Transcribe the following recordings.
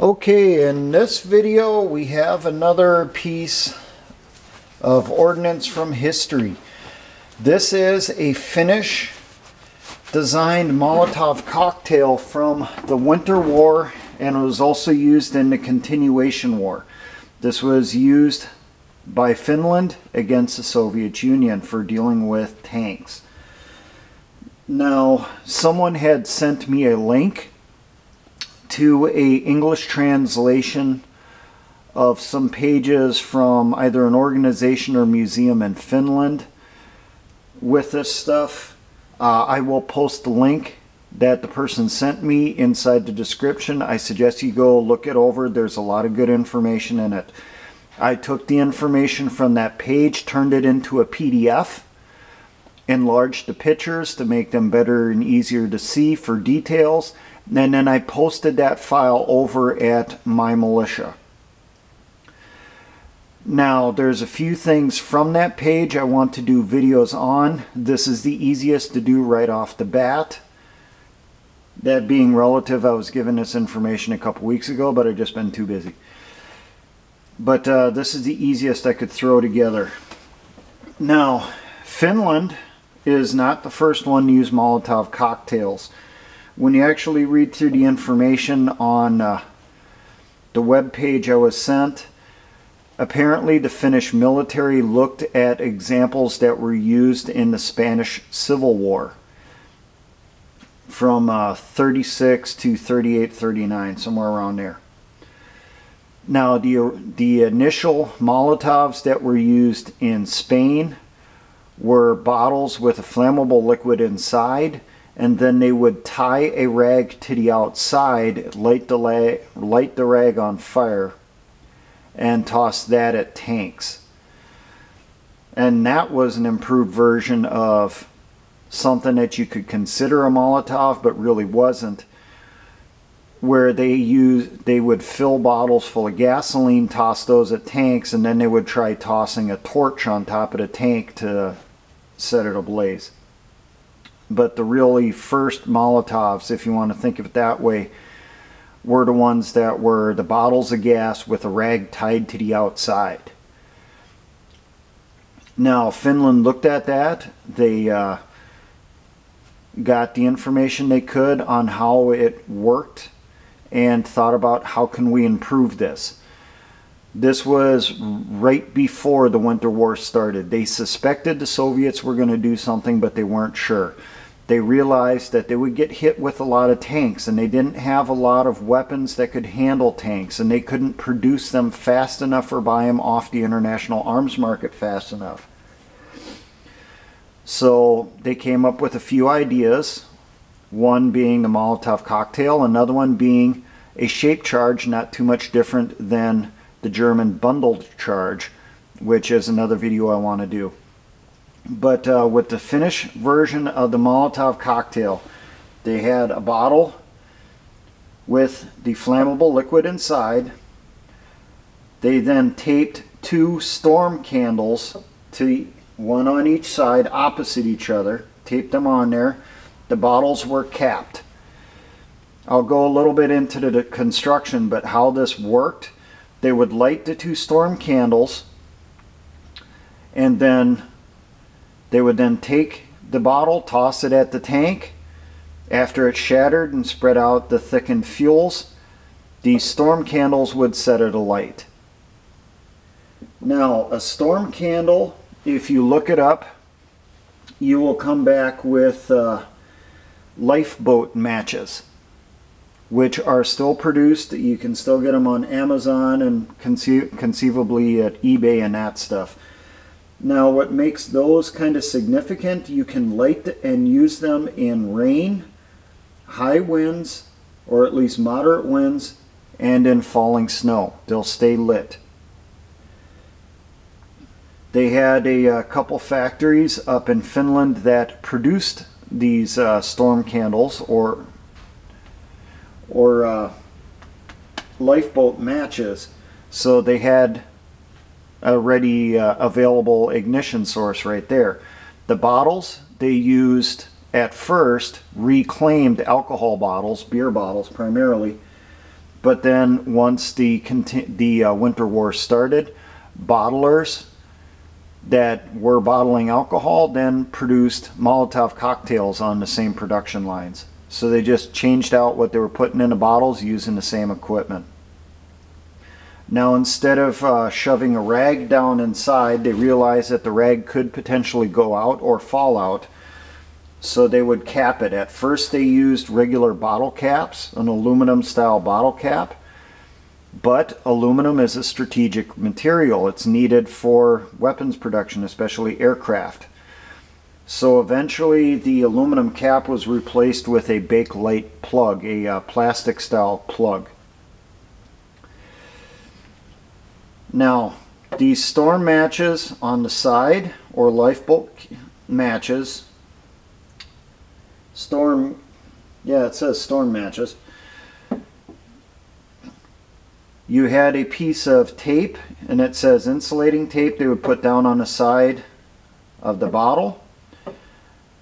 Okay, in this video we have another piece of ordnance from history. This is a Finnish designed Molotov cocktail from the Winter War and it was also used in the Continuation War. This was used by Finland against the Soviet Union for dealing with tanks. Now, someone had sent me a link to a English translation of some pages from either an organization or museum in Finland with this stuff. Uh, I will post the link that the person sent me inside the description. I suggest you go look it over. There's a lot of good information in it. I took the information from that page, turned it into a PDF, enlarged the pictures to make them better and easier to see for details, and then I posted that file over at My Militia. Now, there's a few things from that page I want to do videos on. This is the easiest to do right off the bat. That being relative, I was given this information a couple weeks ago, but I've just been too busy. But uh, this is the easiest I could throw together. Now, Finland is not the first one to use Molotov cocktails when you actually read through the information on uh, the web page I was sent, apparently the Finnish military looked at examples that were used in the Spanish Civil War from uh, 36 to 38, 39, somewhere around there. Now, the, the initial Molotovs that were used in Spain were bottles with a flammable liquid inside and then they would tie a rag to the outside, light the, light the rag on fire, and toss that at tanks. And that was an improved version of something that you could consider a Molotov, but really wasn't, where they use they would fill bottles full of gasoline, toss those at tanks, and then they would try tossing a torch on top of the tank to set it ablaze but the really first Molotovs, if you want to think of it that way, were the ones that were the bottles of gas with a rag tied to the outside. Now, Finland looked at that. They uh, got the information they could on how it worked and thought about how can we improve this. This was right before the Winter War started. They suspected the Soviets were going to do something, but they weren't sure they realized that they would get hit with a lot of tanks and they didn't have a lot of weapons that could handle tanks and they couldn't produce them fast enough or buy them off the international arms market fast enough. So they came up with a few ideas, one being the Molotov cocktail, another one being a shape charge not too much different than the German bundled charge, which is another video I want to do. But uh, with the Finnish version of the Molotov cocktail, they had a bottle with the flammable liquid inside. They then taped two storm candles to one on each side opposite each other, taped them on there. The bottles were capped. I'll go a little bit into the construction, but how this worked, they would light the two storm candles and then they would then take the bottle, toss it at the tank. After it shattered and spread out the thickened fuels, these storm candles would set it alight. Now, a storm candle, if you look it up, you will come back with uh, lifeboat matches, which are still produced. You can still get them on Amazon and conce conceivably at eBay and that stuff. Now what makes those kind of significant, you can light and use them in rain, high winds, or at least moderate winds, and in falling snow. They'll stay lit. They had a, a uh, couple factories up in Finland that produced these uh, storm candles or or uh, lifeboat matches. So they had a ready uh, available ignition source right there. The bottles they used at first reclaimed alcohol bottles, beer bottles primarily, But then once the the uh, Winter War started, bottlers that were bottling alcohol then produced Molotov cocktails on the same production lines. So they just changed out what they were putting in the bottles using the same equipment. Now instead of uh, shoving a rag down inside, they realized that the rag could potentially go out or fall out. So they would cap it. At first they used regular bottle caps, an aluminum style bottle cap. But aluminum is a strategic material. It's needed for weapons production, especially aircraft. So eventually the aluminum cap was replaced with a Bakelite plug, a uh, plastic style plug. Now, these storm matches on the side, or lifeboat matches, storm, yeah it says storm matches, you had a piece of tape and it says insulating tape they would put down on the side of the bottle.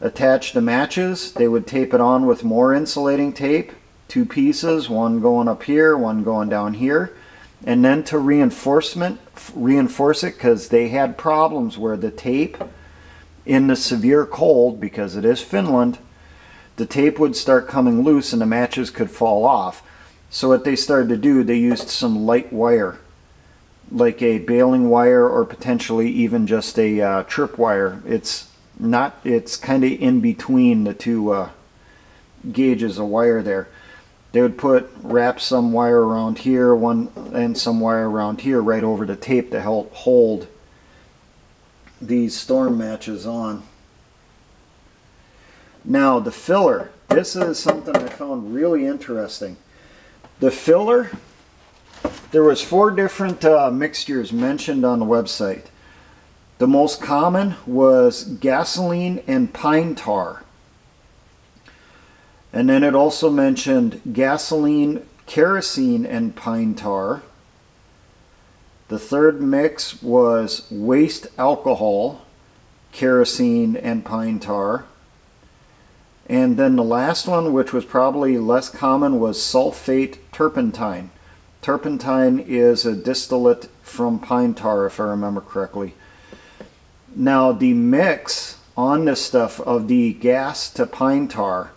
Attach the matches they would tape it on with more insulating tape. Two pieces one going up here one going down here and then to reinforcement reinforce it because they had problems where the tape in the severe cold because it is Finland the tape would start coming loose and the matches could fall off so what they started to do, they used some light wire, like a baling wire or potentially even just a uh, trip wire. It's not, it's kind of in between the two uh, gauges of wire there. They would put, wrap some wire around here, one and some wire around here right over the tape to help hold these storm matches on. Now the filler, this is something I found really interesting. The filler, there was four different uh, mixtures mentioned on the website. The most common was gasoline and pine tar. And then it also mentioned gasoline, kerosene, and pine tar. The third mix was waste alcohol, kerosene, and pine tar. And then the last one, which was probably less common, was sulfate turpentine. Turpentine is a distillate from pine tar, if I remember correctly. Now, the mix on this stuff of the gas to pine tar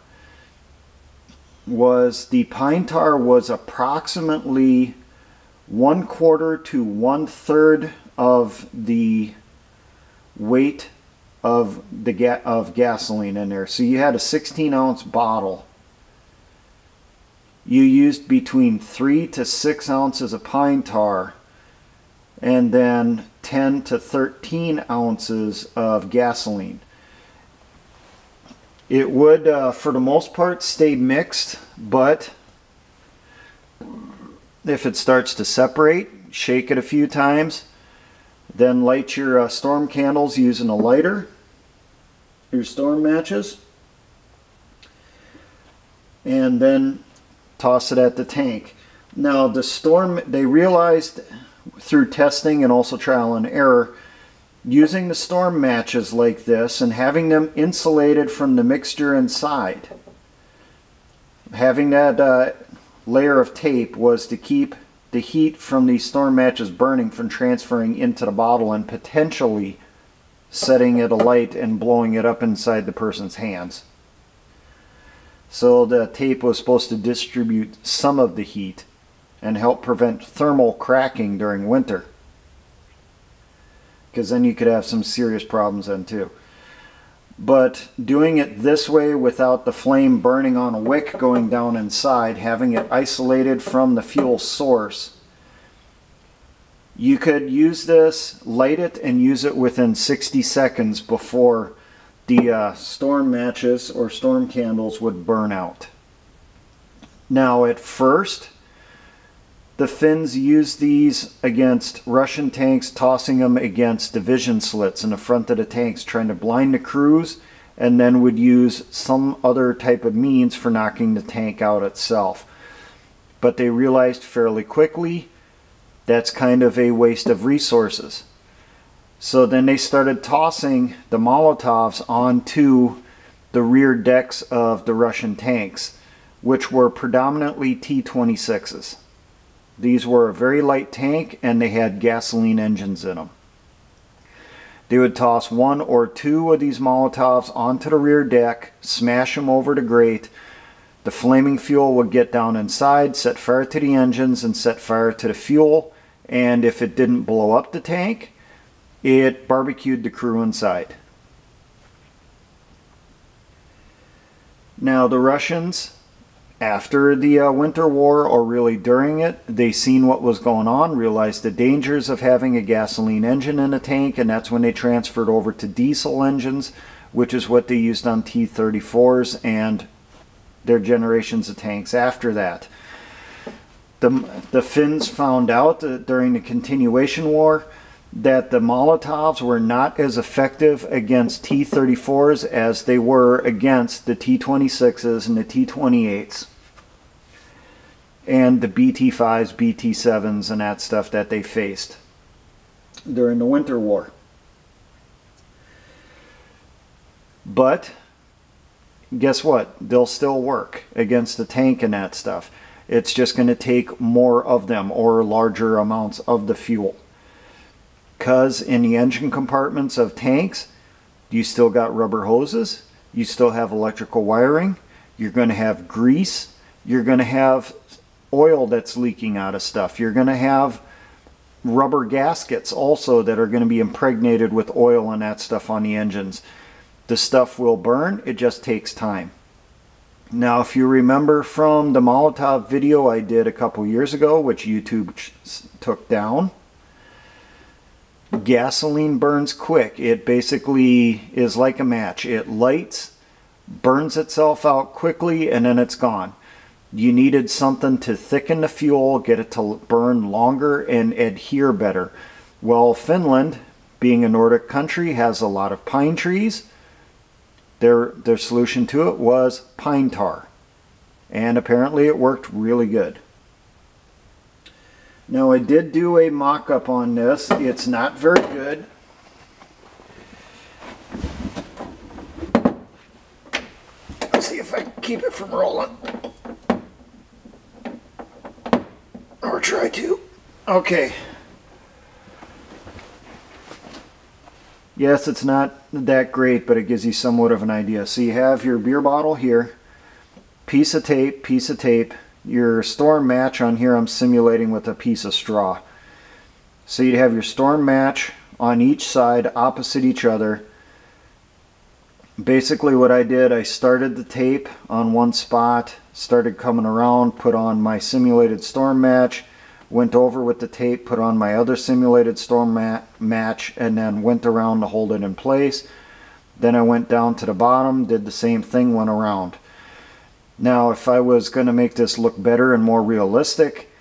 was the pine tar was approximately one quarter to one third of the weight of the ga of gasoline in there. So you had a 16 ounce bottle. You used between 3 to 6 ounces of pine tar and then 10 to 13 ounces of gasoline. It would, uh, for the most part, stay mixed, but if it starts to separate, shake it a few times, then light your uh, storm candles using a lighter your storm matches and then toss it at the tank. Now the storm, they realized through testing and also trial and error, using the storm matches like this and having them insulated from the mixture inside, having that uh, layer of tape was to keep the heat from these storm matches burning from transferring into the bottle and potentially setting it alight and blowing it up inside the person's hands. So the tape was supposed to distribute some of the heat and help prevent thermal cracking during winter. Because then you could have some serious problems then too. But doing it this way without the flame burning on a wick going down inside, having it isolated from the fuel source, you could use this, light it, and use it within 60 seconds before the uh, storm matches or storm candles would burn out. Now at first, the Finns used these against Russian tanks, tossing them against division slits in the front of the tanks, trying to blind the crews, and then would use some other type of means for knocking the tank out itself. But they realized fairly quickly that's kind of a waste of resources. So then they started tossing the Molotovs onto the rear decks of the Russian tanks, which were predominantly T-26s. These were a very light tank and they had gasoline engines in them. They would toss one or two of these Molotovs onto the rear deck, smash them over the grate. The flaming fuel would get down inside, set fire to the engines, and set fire to the fuel. And if it didn't blow up the tank, it barbecued the crew inside. Now the Russians after the uh, Winter War or really during it, they seen what was going on, realized the dangers of having a gasoline engine in a tank, and that's when they transferred over to diesel engines, which is what they used on T-34s and their generations of tanks after that. The, the Finns found out during the continuation war that the Molotovs were not as effective against T-34s as they were against the T-26s and the T-28s and the BT5s, BT7s, and that stuff that they faced during the Winter War. But guess what? They'll still work against the tank and that stuff. It's just going to take more of them or larger amounts of the fuel. Because in the engine compartments of tanks, you still got rubber hoses, you still have electrical wiring, you're going to have grease, you're going to have oil that's leaking out of stuff. You're going to have rubber gaskets also that are going to be impregnated with oil and that stuff on the engines. The stuff will burn, it just takes time. Now if you remember from the Molotov video I did a couple years ago, which YouTube took down, gasoline burns quick. It basically is like a match. It lights, burns itself out quickly, and then it's gone you needed something to thicken the fuel, get it to burn longer and adhere better. Well, Finland, being a Nordic country, has a lot of pine trees. Their, their solution to it was pine tar. And apparently it worked really good. Now I did do a mock-up on this. It's not very good. Let's see if I can keep it from rolling. Or try to. Okay. Yes, it's not that great, but it gives you somewhat of an idea. So you have your beer bottle here, piece of tape, piece of tape. Your storm match on here I'm simulating with a piece of straw. So you'd have your storm match on each side opposite each other. Basically what I did, I started the tape on one spot, started coming around, put on my simulated storm match, went over with the tape, put on my other simulated storm mat match, and then went around to hold it in place. Then I went down to the bottom, did the same thing, went around. Now, if I was going to make this look better and more realistic,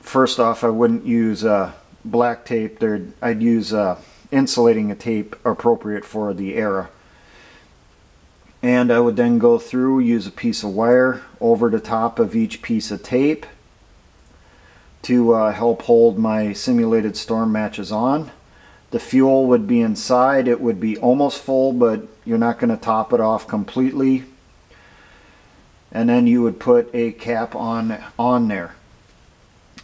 first off, I wouldn't use uh, black tape. There'd, I'd use uh, insulating a tape appropriate for the era and I would then go through use a piece of wire over the top of each piece of tape to uh, help hold my simulated storm matches on. The fuel would be inside. It would be almost full but you're not going to top it off completely. And then you would put a cap on on there.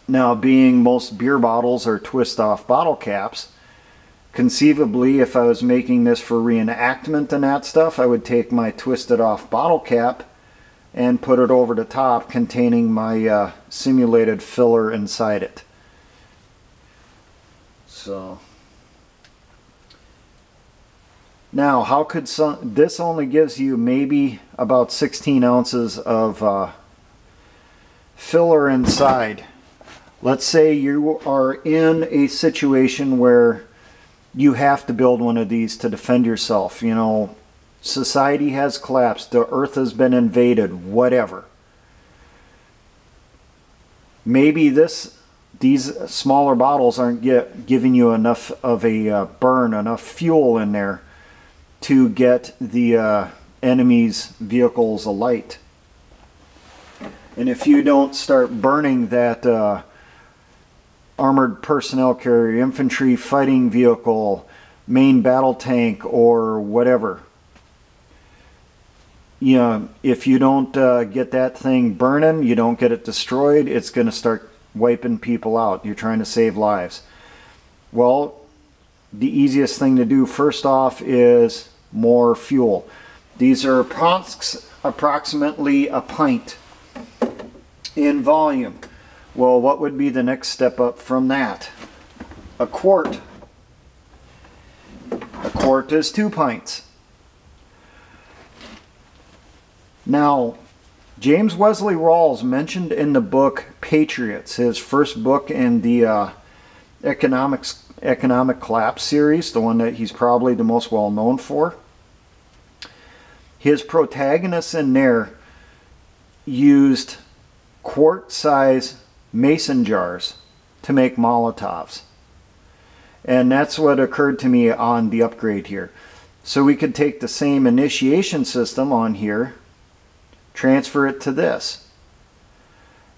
Now being most beer bottles are twist off bottle caps Conceivably, if I was making this for reenactment and that stuff, I would take my twisted off bottle cap and put it over the top containing my uh, simulated filler inside it. So now how could some this only gives you maybe about 16 ounces of uh, filler inside let's say you are in a situation where you have to build one of these to defend yourself. You know, society has collapsed, the earth has been invaded, whatever. Maybe this these smaller bottles aren't get, giving you enough of a uh, burn, enough fuel in there to get the uh, enemy's vehicles alight. And if you don't start burning that uh, armored personnel carrier, infantry fighting vehicle, main battle tank, or whatever. You know, if you don't uh, get that thing burning, you don't get it destroyed, it's going to start wiping people out. You're trying to save lives. Well, the easiest thing to do first off is more fuel. These are approximately a pint in volume. Well, what would be the next step up from that? A quart. A quart is two pints. Now, James Wesley Rawles mentioned in the book Patriots, his first book in the uh, economics economic collapse series, the one that he's probably the most well known for. His protagonists in there used quart size mason jars to make Molotovs. And that's what occurred to me on the upgrade here. So we could take the same initiation system on here, transfer it to this.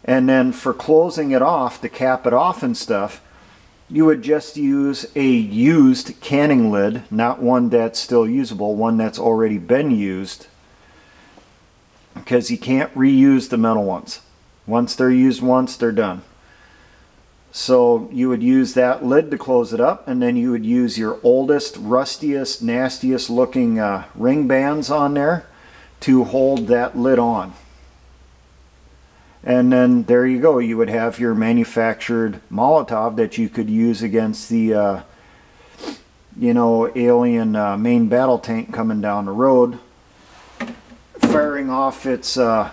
And then for closing it off, to cap it off and stuff, you would just use a used canning lid, not one that's still usable, one that's already been used, because you can't reuse the metal ones. Once they're used once, they're done. So you would use that lid to close it up, and then you would use your oldest, rustiest, nastiest looking uh, ring bands on there to hold that lid on. And then there you go. You would have your manufactured Molotov that you could use against the, uh, you know, alien uh, main battle tank coming down the road, firing off its uh,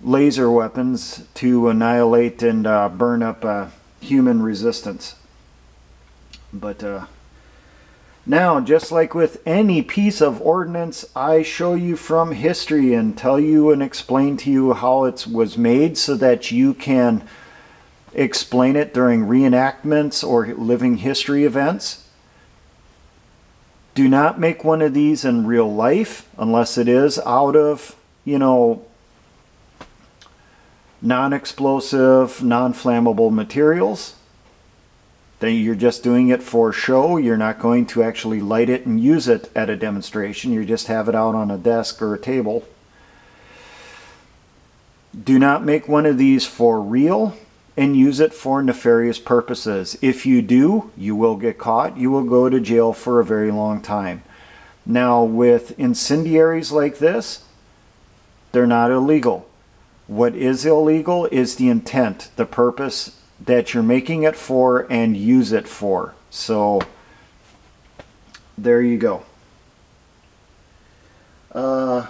laser weapons to annihilate and uh, burn up uh, human resistance. But uh, now, just like with any piece of ordnance, I show you from history and tell you and explain to you how it was made so that you can explain it during reenactments or living history events. Do not make one of these in real life unless it is out of, you know, non-explosive, non-flammable materials. Then you're just doing it for show. You're not going to actually light it and use it at a demonstration. You just have it out on a desk or a table. Do not make one of these for real and use it for nefarious purposes. If you do, you will get caught. You will go to jail for a very long time. Now, with incendiaries like this, they're not illegal. What is illegal is the intent, the purpose that you're making it for and use it for. So there you go. Uh,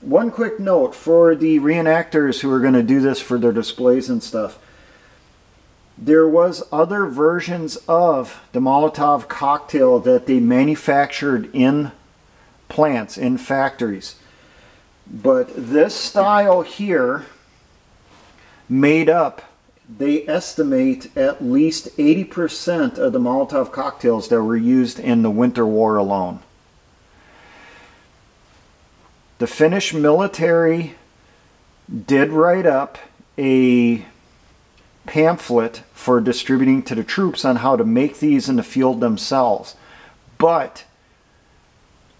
one quick note for the reenactors who are going to do this for their displays and stuff. There was other versions of the Molotov cocktail that they manufactured in plants, in factories. But this style here made up, they estimate at least 80% of the Molotov cocktails that were used in the Winter War alone. The Finnish military did write up a pamphlet for distributing to the troops on how to make these in the field themselves. But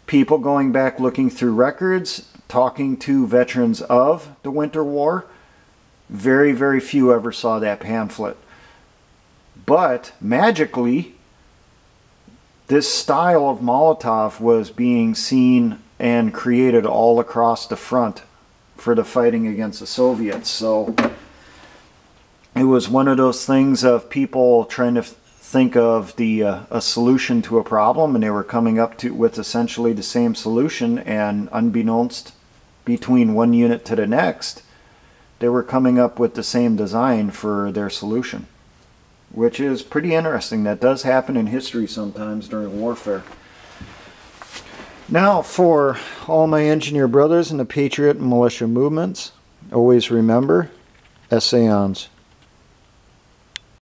people going back looking through records, talking to veterans of the Winter War, very, very few ever saw that pamphlet. But magically, this style of Molotov was being seen and created all across the front for the fighting against the Soviets. So it was one of those things of people trying to think of the uh, a solution to a problem, and they were coming up to with essentially the same solution. And unbeknownst between one unit to the next, they were coming up with the same design for their solution, which is pretty interesting. That does happen in history sometimes during warfare. Now, for all my engineer brothers in the Patriot and militia movements, always remember, Essayons.